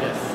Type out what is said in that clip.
Yes.